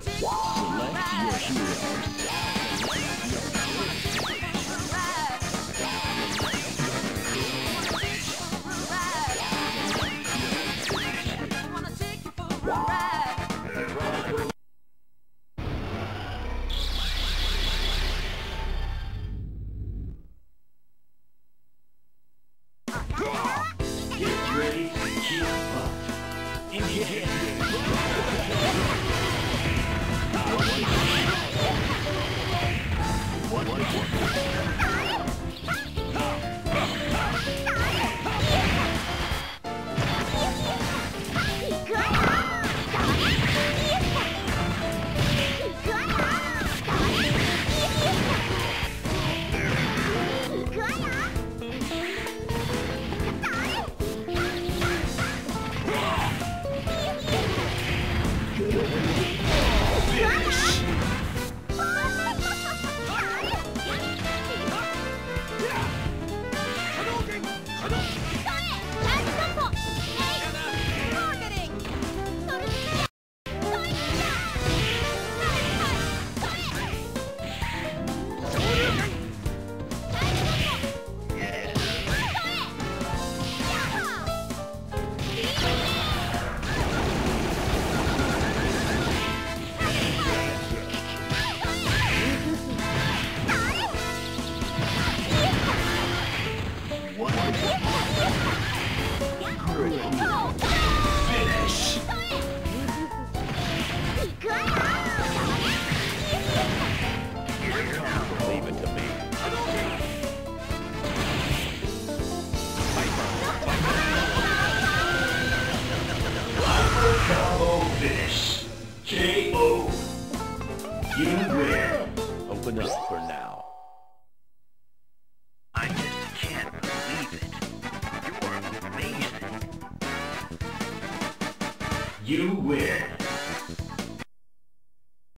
Select your hero. In here. Come on! K.O. You win. Open up for now. I just can't believe it. You are amazing. You win.